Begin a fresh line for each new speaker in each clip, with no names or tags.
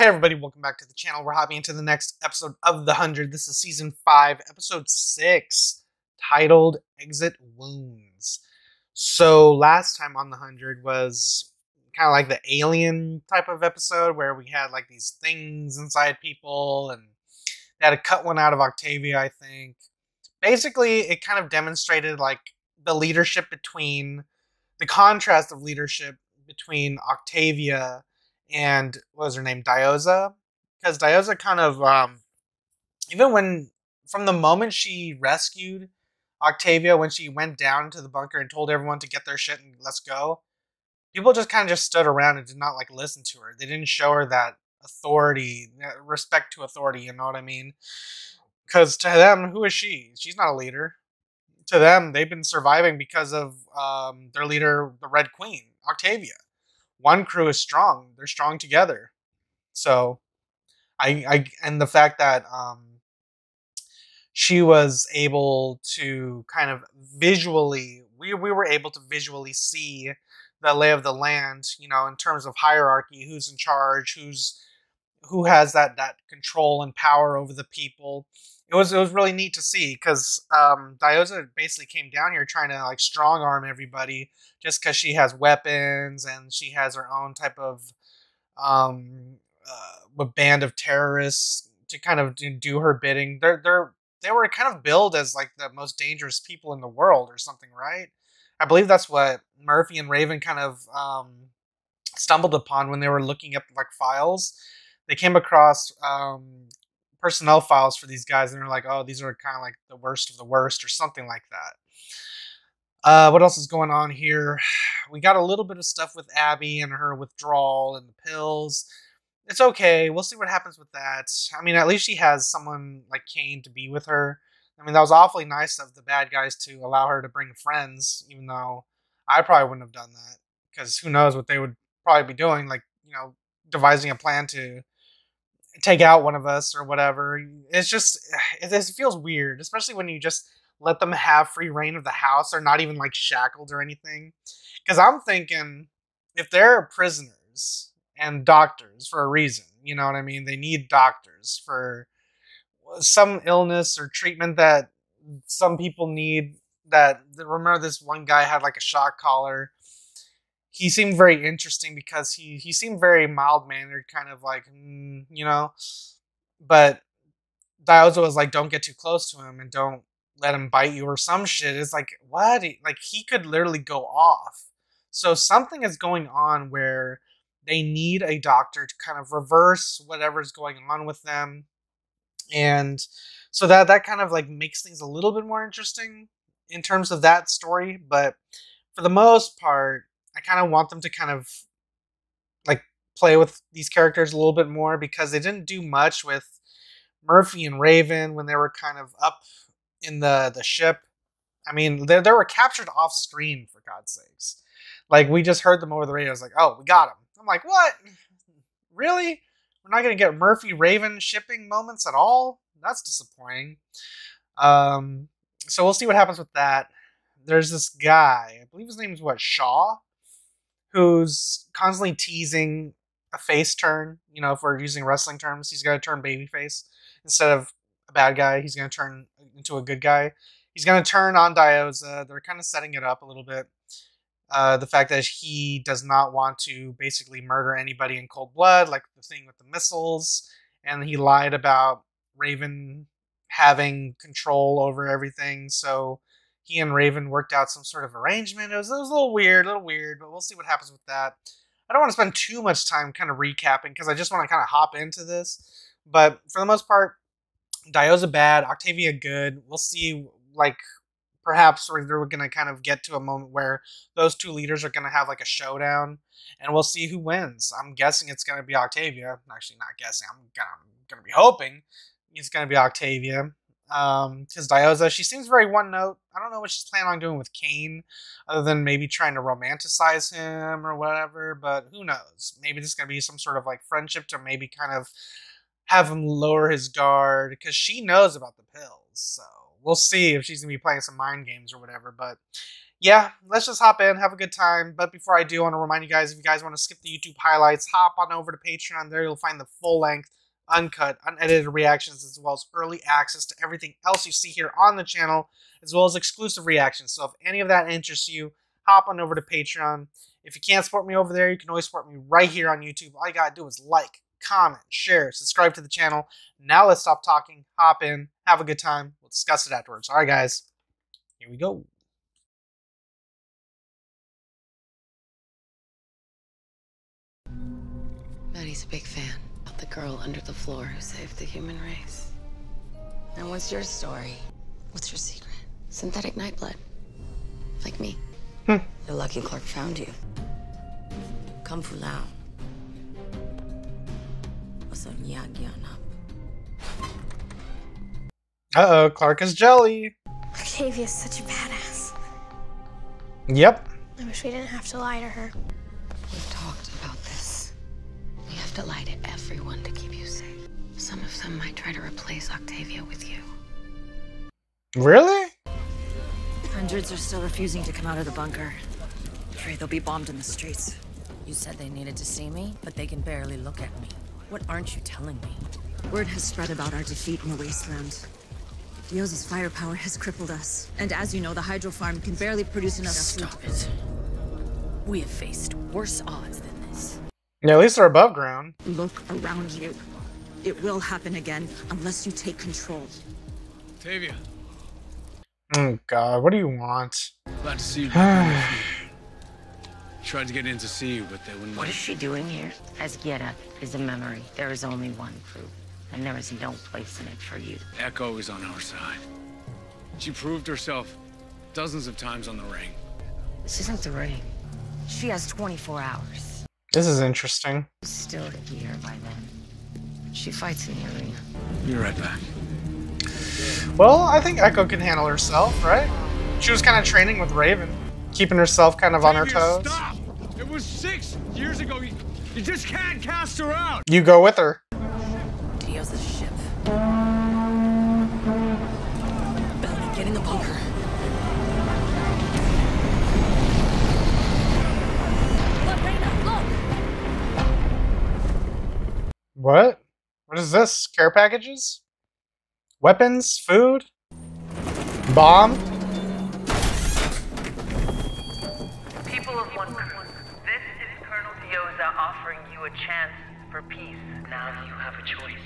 Hey everybody, welcome back to the channel. We're hopping into the next episode of The Hundred. This is season five, episode six, titled Exit Wounds. So last time on The Hundred was kind of like the alien type of episode where we had like these things inside people and they had to cut one out of Octavia, I think. Basically, it kind of demonstrated like the leadership between the contrast of leadership between Octavia and what was her name, Diyoza, because Diyoza kind of um, even when from the moment she rescued Octavia when she went down to the bunker and told everyone to get their shit and let's go, people just kind of just stood around and did not like listen to her. They didn't show her that authority, respect to authority. You know what I mean? Because to them, who is she? She's not a leader. To them, they've been surviving because of um, their leader, the Red Queen, Octavia one crew is strong. They're strong together. So, I, I and the fact that um, she was able to kind of visually, we we were able to visually see the lay of the land. You know, in terms of hierarchy, who's in charge, who's who has that that control and power over the people it was it was really neat to see because um, Diyoza basically came down here trying to like strong arm everybody just because she has weapons and she has her own type of um, uh, a band of terrorists to kind of do her bidding. They're they're they were kind of billed as like the most dangerous people in the world or something, right? I believe that's what Murphy and Raven kind of um, stumbled upon when they were looking up like files. They came across um, personnel files for these guys, and they're like, oh, these are kind of like the worst of the worst, or something like that. Uh, what else is going on here? We got a little bit of stuff with Abby and her withdrawal and the pills. It's okay. We'll see what happens with that. I mean, at least she has someone like Kane to be with her. I mean, that was awfully nice of the bad guys to allow her to bring friends, even though I probably wouldn't have done that because who knows what they would probably be doing, like you know, devising a plan to take out one of us or whatever. It's just it, it feels weird, especially when you just let them have free reign of the house. They're not even like shackled or anything. Because I'm thinking if they're prisoners and doctors for a reason, you know what I mean? They need doctors for uh, some illness or treatment that some people need. That remember this one guy had like a shock collar he seemed very interesting because he he seemed very mild mannered, kind of like mm, you know. But Diyoza was like, "Don't get too close to him and don't let him bite you or some shit." It's like what? Like he could literally go off. So something is going on where they need a doctor to kind of reverse whatever's going on with them, and so that that kind of like makes things a little bit more interesting in terms of that story. But for the most part, I kind of want them to kind of like play with these characters a little bit more because they didn't do much with Murphy and Raven when they were kind of up in the the ship. I mean, they, they were captured off screen for God's sakes. Like we just heard them over the radio. I was like, oh, we got them. I'm like, what? Really? We're not gonna get Murphy Raven shipping moments at all? That's disappointing. Um, so we'll see what happens with that. There's this guy, I believe his name is what Shaw who's constantly teasing a face turn. You know, if we're using wrestling terms, he's going to turn babyface instead of a bad guy. He's going to turn into a good guy. He's going to turn on Diyoza. They're kind of setting it up a little bit. Uh, the fact that he does not want to basically murder anybody in cold blood, like the thing with the missiles, and he lied about Raven having control over everything. So he and Raven worked out some sort of arrangement. It was, it was a little weird, a little weird, but we'll see what happens with that. I don't want to spend too much time kind of recapping because I just want to kind of hop into this. But for the most part, Diyoza bad, Octavia good. We'll see, like, perhaps we're, we're going to kind of get to a moment where those two leaders are going to have like a showdown and we'll see who wins. I'm guessing it's going to be Octavia. I'm actually, not guessing. I'm going to be hoping it's going to be Octavia. Um, Diyoza, she seems very one note. I don't know what she's planning on doing with Kane, other than maybe trying to romanticize him or whatever. But who knows? Maybe this is gonna be some sort of like friendship to maybe kind of have him lower his guard because she knows about the pills. So we'll see if she's gonna be playing some mind games or whatever. But yeah, let's just hop in, have a good time. But before I do, I want to remind you guys if you guys want to skip the YouTube highlights, hop on over to Patreon. There you'll find the full length, uncut, unedited reactions, as well as early access to everything else you see here on the channel, as well as exclusive reactions. So if any of that interests you, hop on over to Patreon. If you can't support me over there, you can always support me right here on YouTube. All you gotta do is like, comment, share, subscribe to the channel. Now let's stop talking, hop in, have a good time. We'll discuss it afterwards. All right, guys, here we go.
Madi's a big fan the girl under the floor who saved the human race. And what's your story? What's your secret? Synthetic nightblood. Like me.
Hmm.
You're lucky Clarke found you. Come Fu Lao. What's on up,
Uh oh, Clarke is jelly.
Octavia's such a badass.
Yep.
I wish we didn't have to lie to her.
Have to lie to everyone to keep you safe. Some of them might try to replace Octavia with you.
Really?
Hundreds are still refusing to come out of the bunker. Afraid they'll be bombed in the streets.
You said they needed to see me, but they can barely look at me. What aren't you telling me?
Word has spread about our defeat in the wasteland. Diyoza's firepower has crippled us. And as you know, the hydro farm can barely produce enough
Stop it. We have faced worse odds than this.
Yeah, at least they're above ground.
Look around you. It will happen again unless you take control.
Tavia.
Oh god, what do you want?
glad to see you. back on your feet. Tried to get in to see you, but they wouldn't
What
let
is she doing here? Azgeda is a memory. There is only one crew, and there is no place in it for you.
Echo is on our side. She proved herself dozens of times on the ring.
This isn't the ring. She has 24 hours.
This is interesting.
She's still here by then. She fights in the arena.
Be right back.
Well, I think Echo can handle herself, right? She was kind of training with Raven, keeping herself kind of on her toes.
Stop! It was six years ago. You, you just can't cast her out.
You go with her. Is this? Care packages? Weapons? Food? Bomb?
People of Wonkru, this is Colonel Diyoza offering you a chance for peace. Now you have a choice.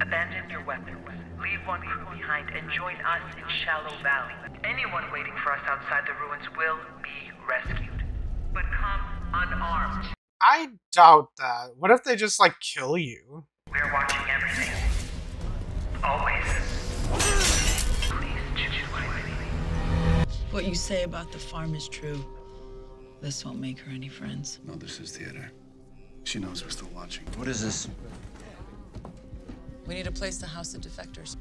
Abandon your weapons, leave Wonkru behind, and join us in Shallow Valley. Anyone waiting for us outside the ruins will be rescued. But come unarmed.
I doubt that. What if they just like kill you?
We're watching everything. Always. Please choose wisely.
What you say about the farm is true. This won't make her any friends.
No, this is theater. She knows we're still watching.
What is this?
We need to place the House of Defectors.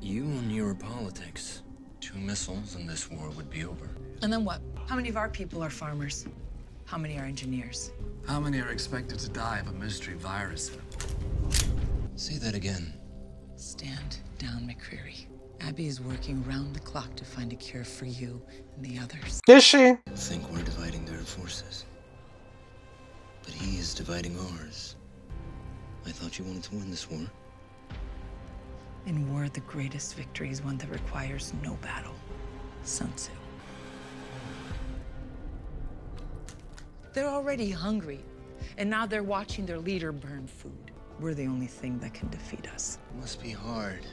You and your politics. Two missiles and this war would be over.
And then what? How many of our people are farmers? How many are engineers?
How many are expected to die of a mystery virus?
Say that again.
Stand down, McCreary. Abby is working round the clock to find a cure for you and the others.
Is she?
I Think we're dividing their forces. But he is dividing ours. I thought you wanted to win this war.
In war, the greatest victory is one that requires no battle. Sun Tzu. They're already hungry, and now they're watching their leader burn food. We're the only thing that can defeat us.
It must be hard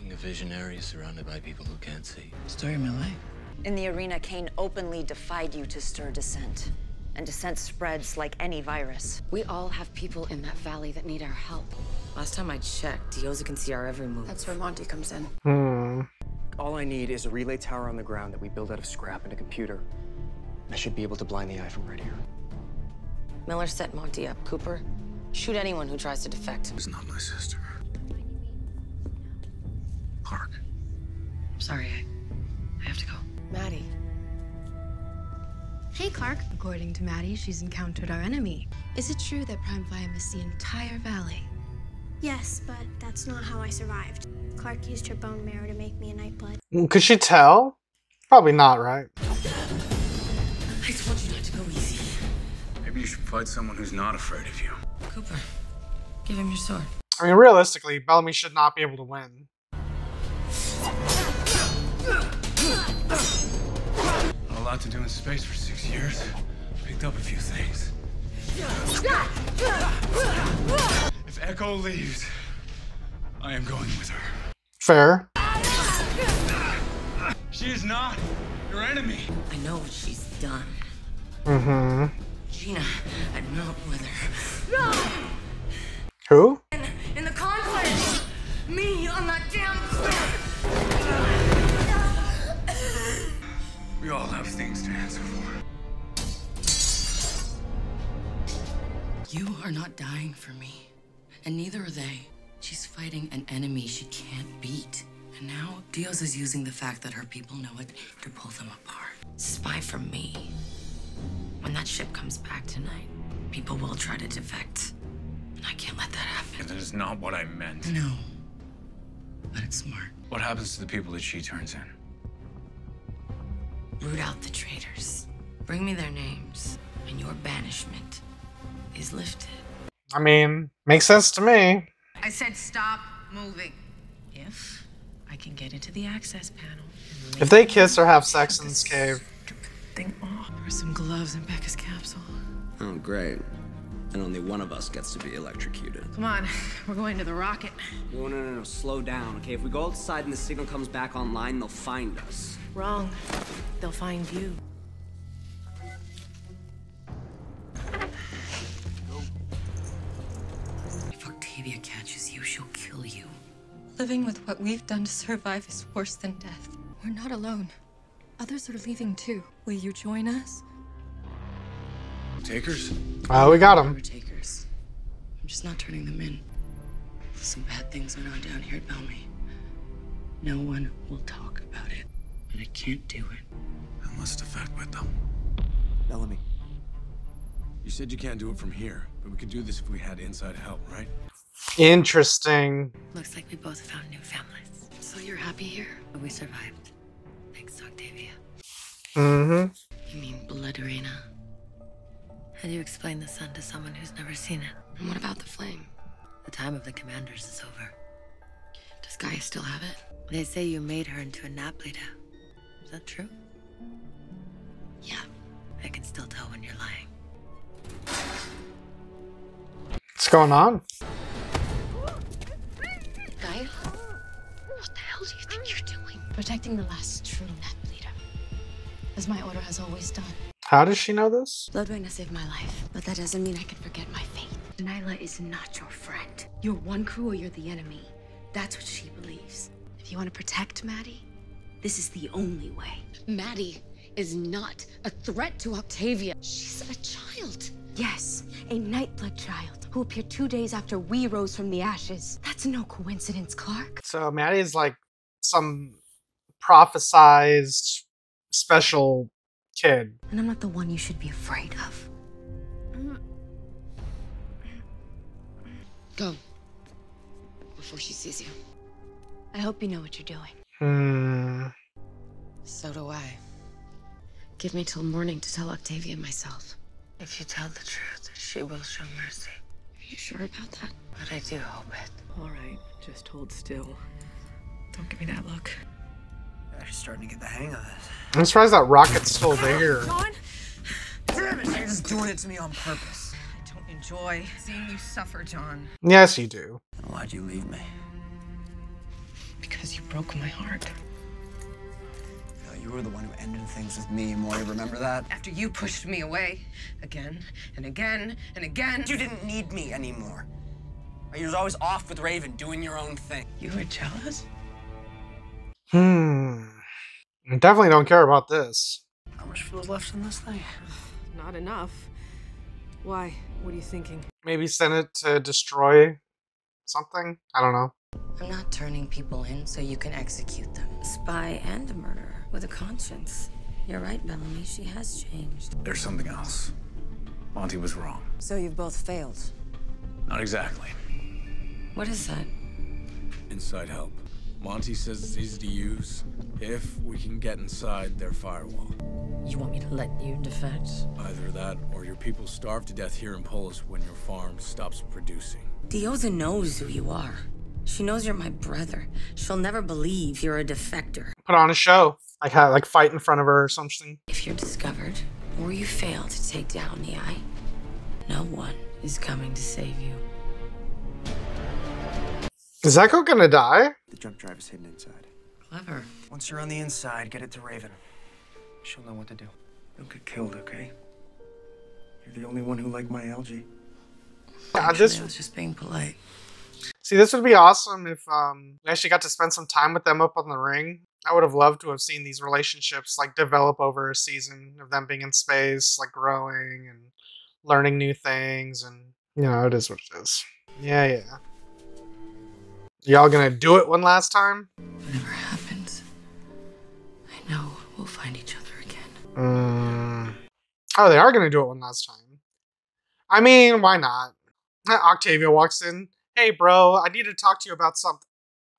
being a visionary surrounded by people who can't see.
Story of my life.
In the arena, Kane openly defied you to stir dissent. And dissent spreads like any virus.
We all have people in that valley that need our help.
Last time I checked, Diyoza can see our every move.
That's where Monty comes in.
Hmm.
All I need is a relay tower on the ground that we build out of scrap and a computer. I should be able to blind the eye from right here.
Miller set Monty up. Cooper, shoot anyone who tries to defect.
It's not my sister. Clarke.
I'm Sorry, I, I have to go.
Madi.
Hey, Clarke. According to Madi, she's encountered our enemy. Is it true that Prime Viam is the entire valley?
Yes, but that's not how I survived. Clarke used her bone marrow to make me a nightblood.
Could she tell? Probably not, right?
Maybe you should fight someone who's not afraid of you.
Cooper, give him your sword.
I mean, realistically, Bellamy should not be able to win.
A lot to do in space for six years. Picked up a few things. If Echo leaves, I am going with her.
Fair.
She is not your enemy.
I know what she's done.
Mm-hmm.
Gina, I'm not with her.
Who?
In the conflict! Me on that damn cliff!
We all have things to answer for.
You are not dying for me, and neither are they. She's fighting an enemy she can't beat. And now Diyoza is using the fact that her people know it to pull them apart. Spy for me. When that ship comes back tonight, people will try to defect. And I can't let that happen.
That is not what I meant.
No. But it's smart.
What happens to the people that she turns in?
Root out the traitors. Bring me their names, and your banishment is lifted.
I mean, makes sense to me.
I said stop moving.
If I can get into the access panel.
If they kiss or have sex in this cave,
Thing off. Oh, there are some gloves in Becca's capsule.
Oh, great. And only one of us gets to be electrocuted.
Come on, we're going to the rocket.
No, no, no, no. Slow down, okay? If we go outside and the signal comes back online, they'll find us.
Wrong. They'll find you. If Octavia catches you, she'll kill you.
Living with what we've done to survive is worse than death. We're not alone. Others are leaving too. Will you join us?
Takers?
Oh, we got them.
We're takers. I'm just not turning them in. Some bad things went on down here at Bellamy. No one will talk about it. And I can't do it.
I must defect with them.
Bellamy. You said you can't do it from here, but we could do this if we had inside help, right?
Interesting.
Looks like we both found new families. So you're happy here? We survived. Thanks Octavia.
Mm-hmm.
You mean Blodreina? How do you explain the sun to someone who's never seen it? And what about the flame? The time of the commanders is over. Does Gaia still have it? They say you made her into a Natblida. Is that true? Yeah. I can still tell when you're lying.
What's going on?
Gaia? What the hell do you think you're doing?
Protecting the last true Natblida. As my order has always done.
How does she know this?
Blodreina saved my life, but that doesn't mean I can forget my fate. Nyla is not your friend. You're one crew or you're the enemy. That's what she believes. If you want to protect Madi, this is the only way.
Madi is not a threat to Octavia. She's a child.
Yes, a Nightblood child who appeared two days after we rose from the ashes. That's no coincidence, Clarke.
So Madi is like some prophesized special kid.
And I'm not the one you should be afraid of.
Go. Before she sees you.
I hope you know what you're doing.
Hmm.
So do I. Give me till morning to tell Octavia myself. If you tell the truth, she will show mercy. Are you sure about that? But I do hope it.
All right, just hold still. Don't give me that look.
Actually starting to get the hang of this.
I'm surprised that rocket's still there.
John?
Damn it! You're just doing it to me on purpose.
I don't enjoy seeing you suffer, John.
Yes, you do.
And why'd you leave me?
Because you broke my heart.
No, you were the one who ended things with me, Emori. Remember that?
After you pushed me away again and again and again.
You didn't need me anymore. You was always off with Raven, doing your own thing.
You were jealous?
Hmm. I definitely don't care about this.
How much fuel's left in this thing?
Not enough. Why? What are you thinking?
Maybe send it to destroy something? I don't know.
I'm not turning people in so you can execute them. Spy and a murderer with a conscience. You're right, Bellamy. She has changed.
There's something else. Monty was wrong.
So you've both failed.
Not exactly.
What is that?
Inside help. Monty says it's easy to use if we can get inside their firewall.
You want me to let you defect?
Either that or your people starve to death here in Polis when your farm stops producing.
Diyoza knows who you are. She knows you're my brother. She'll never believe you're a defector.
Put on a show. Like how like fight in front of her or something.
If you're discovered, or you fail to take down the Eye, no one is coming to save you.
Is Echo gonna die?
The jump drive is hidden inside.
Clever.
Once you're on the inside, get it to Raven. She'll know what to do. Don't get killed, okay? You're the only one who liked my algae.
Yeah,
Actually,
this
I was just being polite.
See, this would be awesome if um, we actually got to spend some time with them up on the ring. I would have loved to have seen these relationships like develop over a season of them being in space, like growing and learning new things, and you know, it is what it is. Yeah, yeah. Y'all gonna do it one last time?
Whatever happens, I know we'll find each other again.
Mm. Oh, they are gonna do it one last time. I mean, why not? Octavia walks in. Hey, bro, I need to talk to you about something.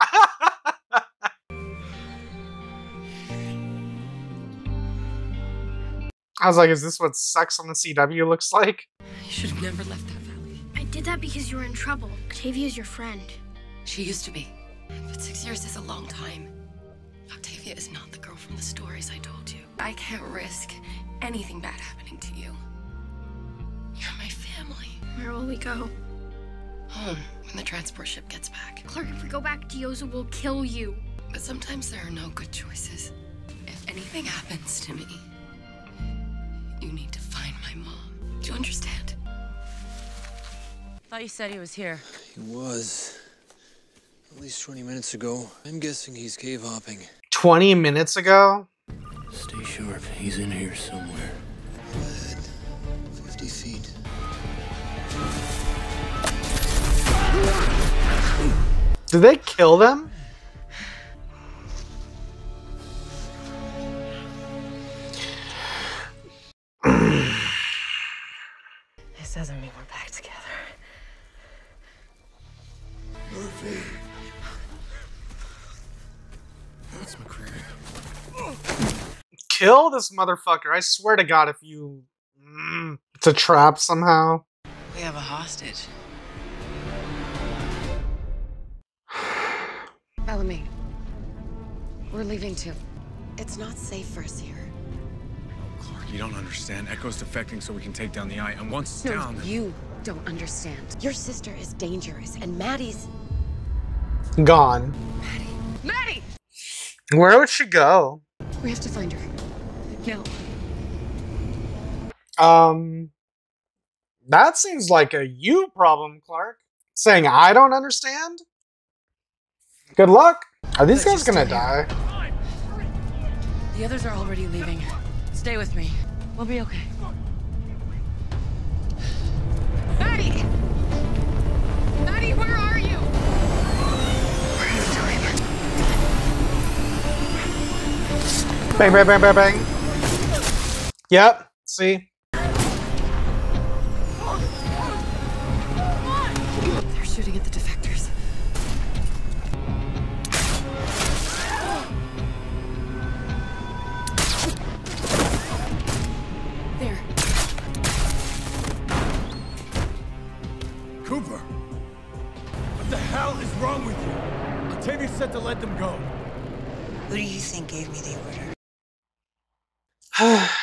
I was like, is this what sex on the CW looks like?
You should have never left that valley.
I did that because you were in trouble. Octavia's your friend.
She used to be. But six years is a long time. Octavia is not the girl from the stories I told you. I can't risk anything bad happening to you. You're my family.
Where will we go?
Home, when the transport ship gets back.
Clarke, if we go back, Diyoza will kill you.
But sometimes there are no good choices. If anything happens to me, you need to find my mom. Do you understand?
Thought you said he was here.
He was. At least 20 minutes ago. I'm guessing he's cave hopping.
20 minutes ago?
Stay sharp. He's in here somewhere. Ahead. 50 feet.
Did they kill them? Kill this motherfucker. I swear to God, if you. Mm, it's a trap somehow.
We have a hostage.
Bellamy. We're leaving too. It's not safe for us here.
Clarke, you don't understand. Echo's defecting so we can take down the eye, and once it's
No,
down, then...
you don't understand. Your sister is dangerous, and Madi's.
Gone.
Madi! Madi!
Where would she go?
We have to find her. No.
Um. That seems like a you problem, Clarke. Saying I don't understand? Good luck. Are these guys gonna die?
The others are already leaving. Stay with me. We'll be okay.
Madi! Madi, where are you?
Bang, bang, bang, bang, bang. Yep. See?
They're shooting at the defectors. There.
Cooper! What the hell is wrong with you? Octavia said to let them go.
Who do you think gave me the order?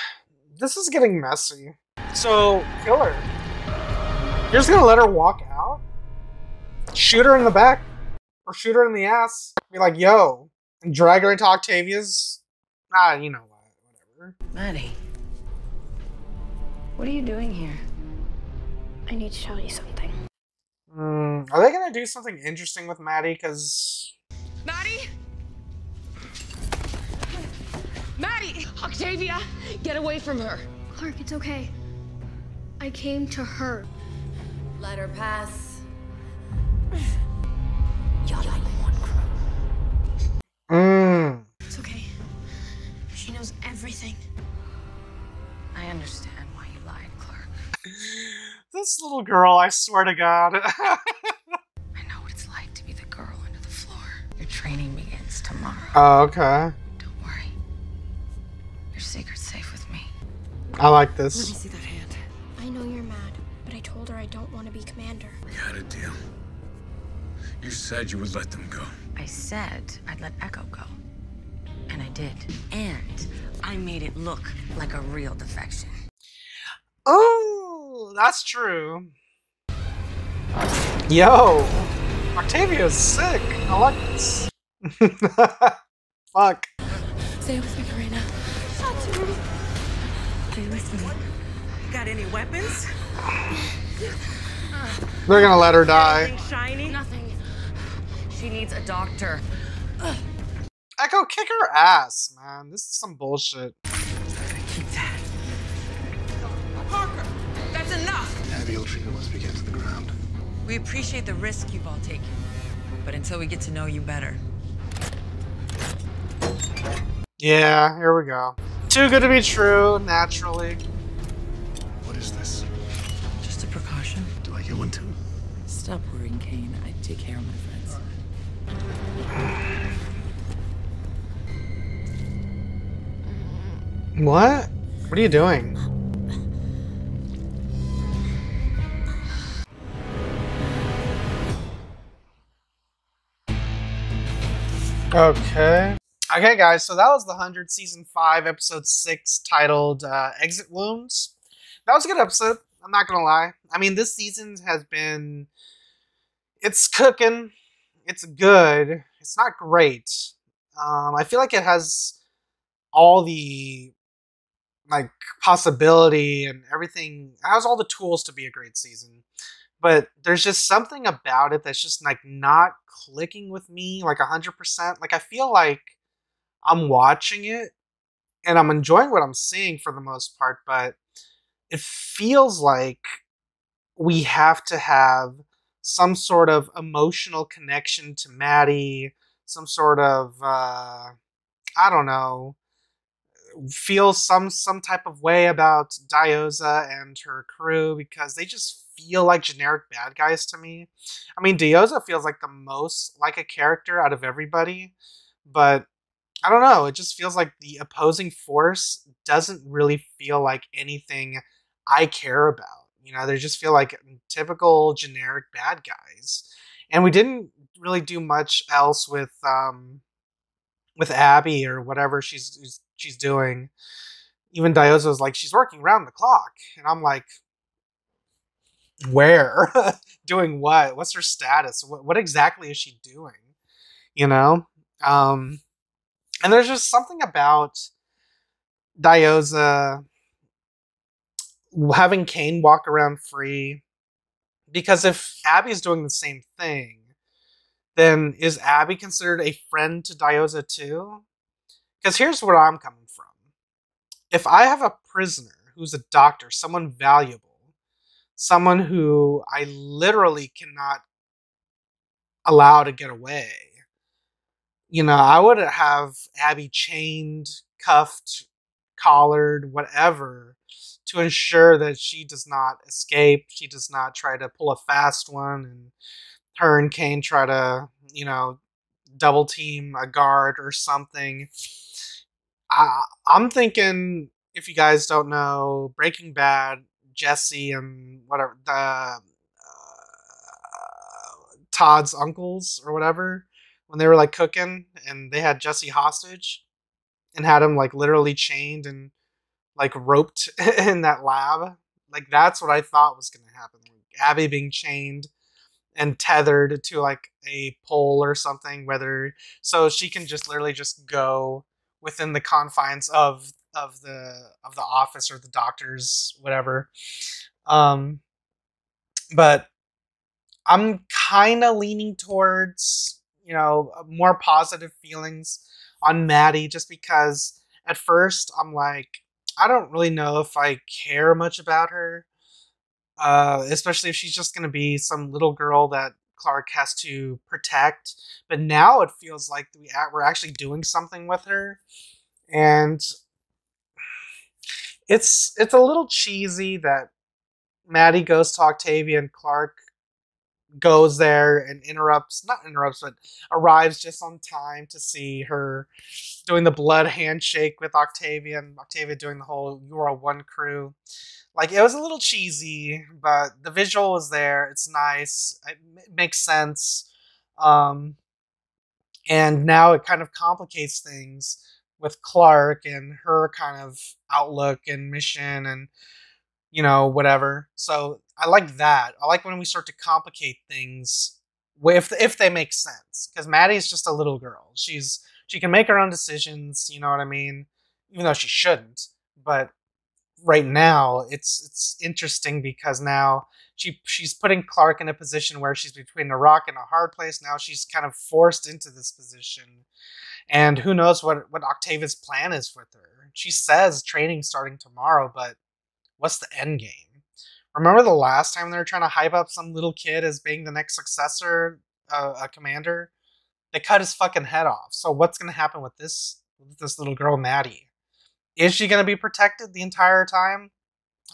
This is getting messy. So, kill her. You're just gonna let her walk out? Shoot her in the back. Or shoot her in the ass. Be like, yo. And drag her into Octavia's. Ah, you know what. Whatever.
Madi. What are you doing here?
I need to tell you something.
Mm, are they gonna do something interesting with Madi? Because.
Madi? Madi! Octavia! Get away from her!
Clarke, it's okay. I came to her.
Let her pass.
Y'all like one crew.
Mmm.
It's okay. She knows everything.
I understand why you lied, Clarke.
This little girl, I swear to God.
I know what it's like to be the girl under the floor. Your training begins tomorrow.
Oh, okay. I like this.
Let me see that hand. I know you're mad, but I told her I don't want to be commander.
We had a deal. You said you would let them go.
I said I'd let Echo go. And I did. And I made it look like a real defection.
Oh, that's true. Yo, Octavia's sick. I like this. Fuck.
Stay with me, Karina. Stay with me. Got any weapons?
They're gonna let her die.
Anything shiny?
Nothing. She needs a doctor.
Echo, kick her ass, man. This is some bullshit. Keep that.
Parker, that's enough.
Abby will treat her once we get to the ground.
We appreciate the risk you've all taken, but until we get to know you better,
Yeah, here we go. Too good to be true, naturally.
What is this?
just a precaution.
Do I get one too?
Stop worrying, Kane. I take care of my friends.
What? What are you doing? Okay. Okay, guys, so that was the 100 season 5, episode 6, titled uh, Exit Wounds. That was a good episode. I'm not going to lie. I mean, this season has been. It's cooking. It's good. It's not great. Um, I feel like it has all the like possibility and everything it has all the tools to be a great season but there's just something about it that's just like not clicking with me like 100% like i feel like i'm watching it and i'm enjoying what i'm seeing for the most part but it feels like we have to have some sort of emotional connection to madi some sort of uh i don't know feel some some type of way about Diyoza and her crew because they just feel like generic bad guys to me. I mean, Diyoza feels like the most like a character out of everybody, but I don't know. It just feels like the opposing force doesn't really feel like anything I care about. You know, they just feel like typical generic bad guys. And we didn't really do much else with um with Abby or whatever she's she's doing. Even Diyoza was like, she's working round the clock. And I'm like, where? doing what? What's her status? What, what exactly is she doing? You know? Um, and there's just something about Diyoza having Kane walk around free. Because if Abby's doing the same thing, then is Abby considered a friend to Diyoza too? Because here's where I'm coming from. If I have a prisoner who's a doctor, someone valuable, someone who I literally cannot allow to get away, you know, I would have Abby chained, cuffed, collared, whatever, to ensure that she does not escape. She does not try to pull a fast one, and her and Kane try to, you know, double team a guard or something. I, I'm thinking, if you guys don't know, Breaking Bad, Jesse and whatever the uh, Todd's uncles or whatever, when they were like cooking and they had Jesse hostage and had him like literally chained and like roped in that lab. Like that's what I thought was gonna happen. Like Abby being chained and tethered to like a pole or something, whether so she can just literally just go within the confines of of the of the office or the doctors, whatever. Um but I'm kind of leaning towards, you know, more positive feelings on Madi just because at first I'm like, I don't really know if I care much about her. Uh, especially if she's just going to be some little girl that Clarke has to protect. But now it feels like we we're actually doing something with her, and it's it's a little cheesy that Madi goes to Octavia and Clarke goes there and interrupts not interrupts but arrives just on time to see her doing the blood handshake with Octavia and Octavia doing the whole you're a one crew. Like it was a little cheesy, but the visual was there. It's nice. It makes sense. Um, and now it kind of complicates things with Clarke and her kind of outlook and mission and you know whatever. So I like that. I like when we start to complicate things if if they make sense. Because Madi's just a little girl. She's she can make her own decisions. You know what I mean? Even though she shouldn't. But right now, it's it's interesting because now she she's putting Clarke in a position where she's between a rock and a hard place. Now she's kind of forced into this position, and who knows what what Octavia's plan is with her. She says training starting tomorrow, but what's the end game? Remember the last time they were trying to hype up some little kid as being the next successor, uh, a commander? They cut his fucking head off. So what's gonna happen with this with this little girl, Madi? Is she gonna be protected the entire time?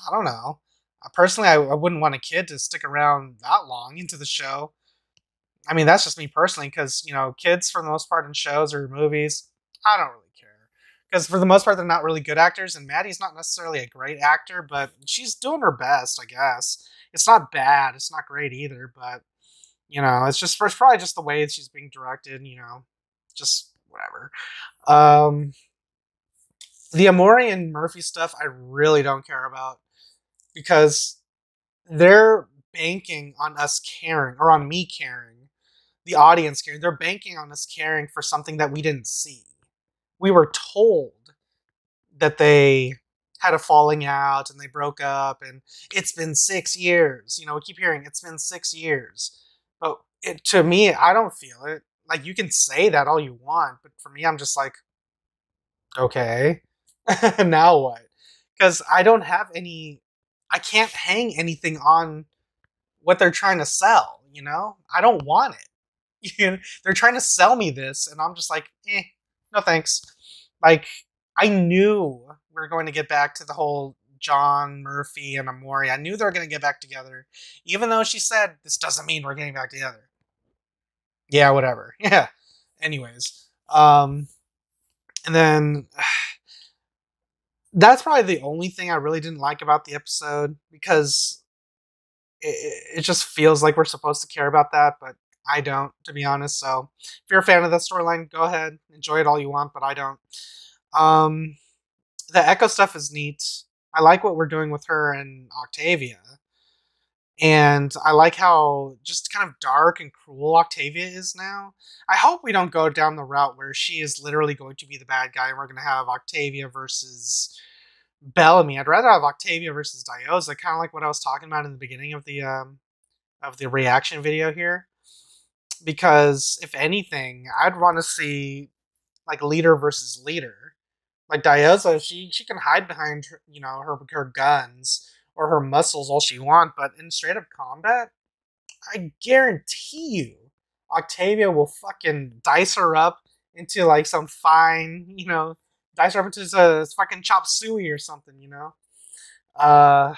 I don't know. Uh, Personally, I, I wouldn't want a kid to stick around that long into the show. I mean, that's just me personally, because you know, kids for the most part in shows or movies, I don't really. Because for the most part, they're not really good actors, and Madi's not necessarily a great actor, but she's doing her best, I guess. It's not bad. It's not great either, but you know, it's just it's probably just the way she's being directed. You know, just whatever. Um, the Emori and Murphy stuff, I really don't care about because they're banking on us caring or on me caring, the audience caring. They're banking on us caring for something that we didn't see. We were told that they had a falling out and they broke up and it's been six years. You know, we keep hearing it's been six years. But it, to me, I don't feel it. Like you can say that all you want, but for me, I'm just like, okay, now what? Because I don't have any, I can't hang anything on what they're trying to sell. You know, I don't want it. They're trying to sell me this, and I'm just like, eh, no thanks. Like I knew we are going to get back to the whole John Murphy and Emori. I knew they were going to get back together, even though she said this doesn't mean we're getting back together. Yeah, whatever. Yeah. Anyways, um, and then that's probably the only thing I really didn't like about the episode because it, it just feels like we're supposed to care about that, but I don't, to be honest. So if you're a fan of the storyline, go ahead, enjoy it all you want, but I don't. Um, the Echo stuff is neat. I like what we're doing with her and Octavia. And I like how just kind of dark and cruel Octavia is now. I hope we don't go down the route where she is literally going to be the bad guy and we're going to have Octavia versus Bellamy. I'd rather have Octavia versus Diyoza, kind of like what I was talking about in the beginning of the um, of the reaction video here. Because if anything, I'd want to see like leader versus leader. Like Diyoza, she she can hide behind her, you know her her guns or her muscles all she want, but in straight up combat, I guarantee you, Octavia will fucking dice her up into like some fine, you know, dice her up into a fucking chop suey or something, you know. Uh,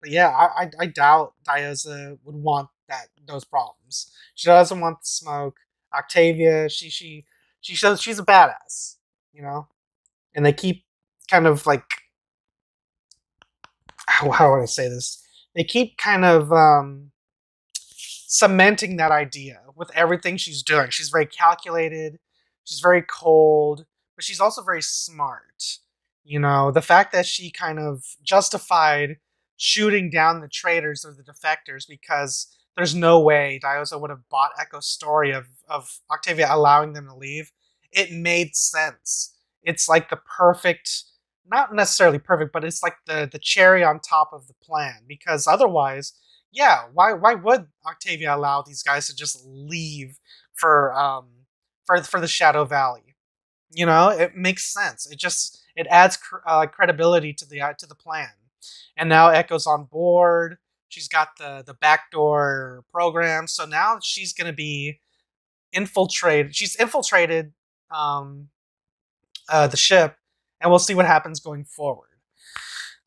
but yeah, I I, I doubt Diyoza would want that those problems. She doesn't want the smoke. Octavia, she she she shows she's a badass, you know, and they keep kind of like how how would I say this? They keep kind of um, cementing that idea with everything she's doing. She's very calculated. She's very cold, but she's also very smart. You know, the fact that she kind of justified shooting down the traitors or the defectors because there's no way Diyoza would have bought Echo's story of, of Octavia allowing them to leave. It made sense. It's like the perfect, not necessarily perfect, but it's like the, the cherry on top of the plan. Because otherwise, yeah, why why would Octavia allow these guys to just leave for um for for the Shadow Valley? You know, it makes sense. It just it adds cr- uh, credibility to the uh, to the plan. And now Echo's on board. She's got the the backdoor program, so now she's gonna be infiltrated. She's infiltrated um, uh, the ship, and we'll see what happens going forward.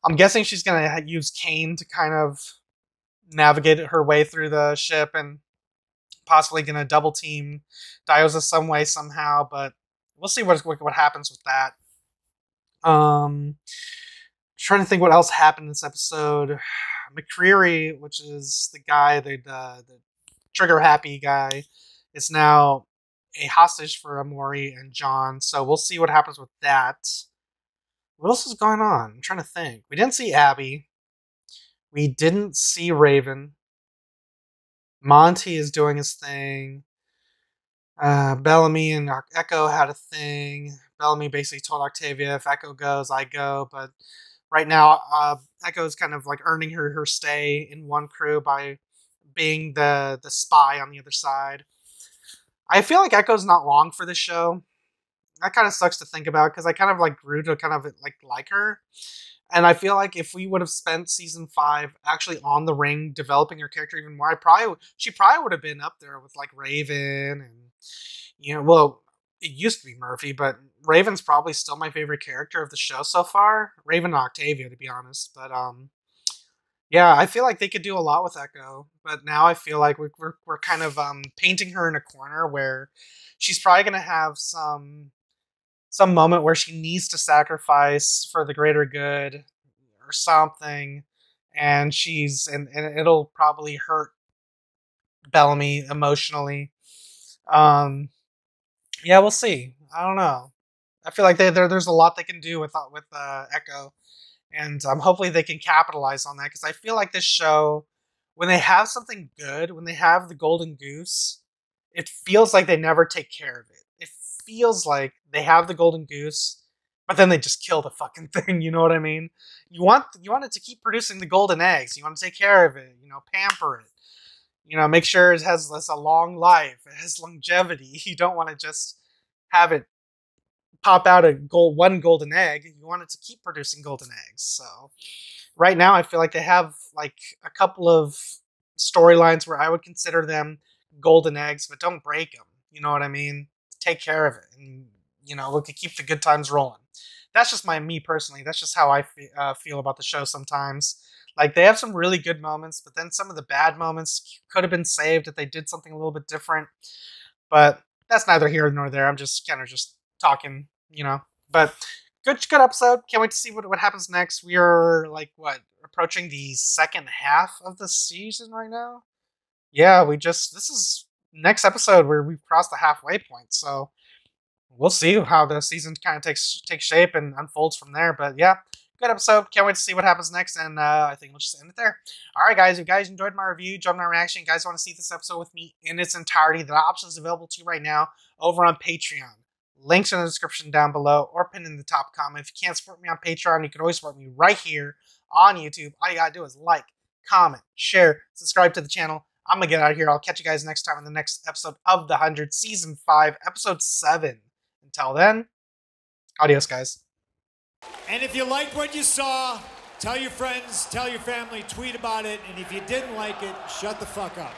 I'm guessing she's gonna use Kane to kind of navigate her way through the ship and possibly going to double team Diyoza some way somehow, but we'll see what what, happens with that. Um, trying to think what else happened in this episode. McCreary, which is the guy, the the, the trigger happy guy, is now a hostage for Emori and John. So we'll see what happens with that. What else is going on? I'm trying to think. We didn't see Abby. We didn't see Raven. Monty is doing his thing. Uh, Bellamy and Echo had a thing. Bellamy basically told Octavia, if Echo goes, I go. But right now, uh, Echo is kind of like earning her her stay in Wonkru by being the the spy on the other side. I feel like Echo's not long for the show. That kind of sucks to think about because I kind of like grew to kind of like like her. And I feel like if we would have spent season five actually on the ring, developing her character even more, I probably she probably would have been up there with like Raven and you know, well, it used to be Murphy, but Raven's probably still my favorite character of the show so far. Raven and Octavia, to be honest. But um, yeah, I feel like they could do a lot with Echo, but now I feel like we're we're, kind of um painting her in a corner where she's probably gonna have some some moment where she needs to sacrifice for the greater good or something and she's and, and it'll probably hurt Bellamy emotionally. Um yeah, we'll see. I don't know. I feel like they, there's a lot they can do with uh, with uh, Echo, and um, hopefully they can capitalize on that because I feel like this show, when they have something good, when they have the golden goose, it feels like they never take care of it. It feels like they have the golden goose, but then they just kill the fucking thing. You know what I mean? You want you want it to keep producing the golden eggs. You want to take care of it. You know, pamper it. You know, make sure it has, a long life. It has longevity. You don't want to just have it pop out a gold one golden egg. You want it to keep producing golden eggs. So right now, I feel like they have like a couple of storylines where I would consider them golden eggs, but don't break them. You know what I mean? Take care of it, and you know, look keep the good times rolling. That's just my me personally. That's just how I uh, feel about the show sometimes. Like they have some really good moments, but then some of the bad moments could have been saved if they did something a little bit different. But that's neither here nor there. I'm just kind of just talking, you know. But good, good episode. Can't wait to see what what happens next. We are like what approaching the second half of the season right now. Yeah, we just this is next episode where we've crossed the halfway point. So we'll see how the season kind of takes takes shape and unfolds from there. But yeah, good episode. Can't wait to see what happens next. And uh, I think we'll just end it there. All right, guys. If you guys enjoyed my review, jump my reaction, you guys want to see this episode with me in its entirety, the options available to you right now over on Patreon. Links in the description down below or pinned in the top comment. If you can't support me on Patreon, you can always support me right here on YouTube. All you gotta do is like, comment, share, subscribe to the channel. I'm gonna get out of here. I'll catch you guys next time in the next episode of The 100, Season 5, Episode 7. Until then, adios, guys.
And if you liked what you saw, tell your friends, tell your family, tweet about it. And if you didn't like it, shut the fuck up.